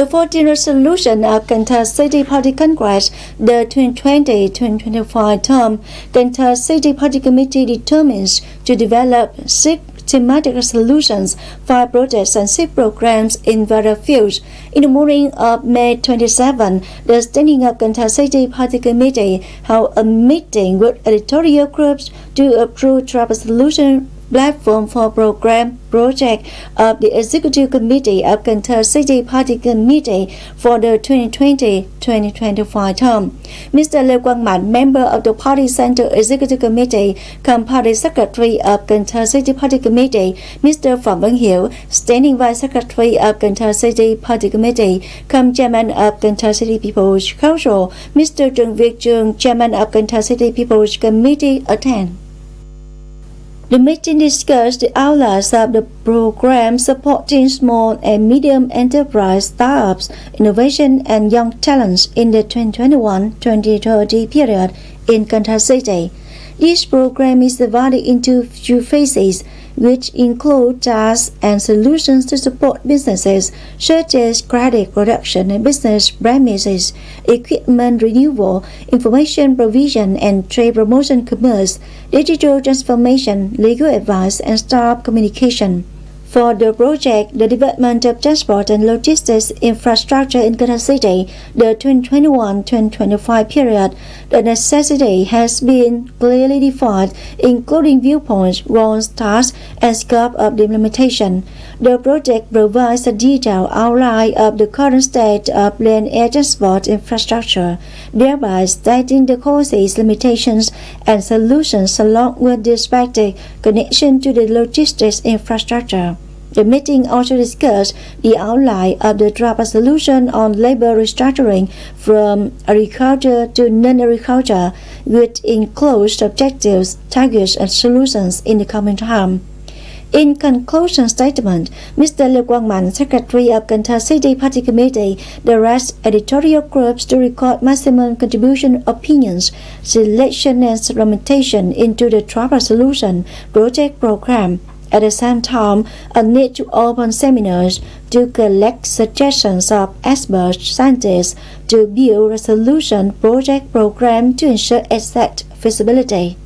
The 14th resolution of Cần Thơ City Party Congress, the 2020-2025 term, Cần Thơ City Party Committee determines to develop six thematic solutions, five projects and six programs in various fields. In the morning of May 27, the Standing Up Cần Thơ City Party Committee held a meeting with editorial groups to approve draft solution platform for program project of the Executive Committee of Cần Thơ City Party Committee for the 2020-2025 term. Mr. Lê Quang Mạnh, member of the Party Center Executive Committee, come Party Secretary of Cần Thơ City Party Committee, Mr. Phạm Văn Hiểu, Standing Vice Secretary of Cần Thơ City Party Committee, come Chairman of Cần Thơ City People's Council, Mr. Trần Việt Trường, Chairman of Cần Thơ City People's Committee, attend. The meeting discussed the outlines of the program supporting small and medium enterprise startups, innovation, and young talents in the 2021-2030 period in Cần Thơ City. This program is divided into two phases, which include tasks and solutions to support businesses such as credit production and business premises, equipment renewal, information provision and trade promotion commerce, digital transformation, legal advice, and startup communication. For the project, the development of transport and logistics infrastructure in Cần Thơ City, the 2021-2025 period, the necessity has been clearly defined, including viewpoints, roles, tasks, and scope of the implementation. The project provides a detailed outline of the current state of land air transport infrastructure, thereby stating the causes, limitations, and solutions along with the expected connection to the logistics infrastructure. The meeting also discussed the outline of the draft solution on labor restructuring from agriculture to non-agriculture, which includes objectives, targets, and solutions in the coming time. In conclusion statement, Mr. Lê Quang Mạnh, Secretary of Cần Thơ City Party Committee, directs editorial groups to record maximum contribution opinions, selection and supplementation into the draft solution project program at the same time, a need to open seminars to collect suggestions of expert scientists to build a solution project program to ensure exact feasibility.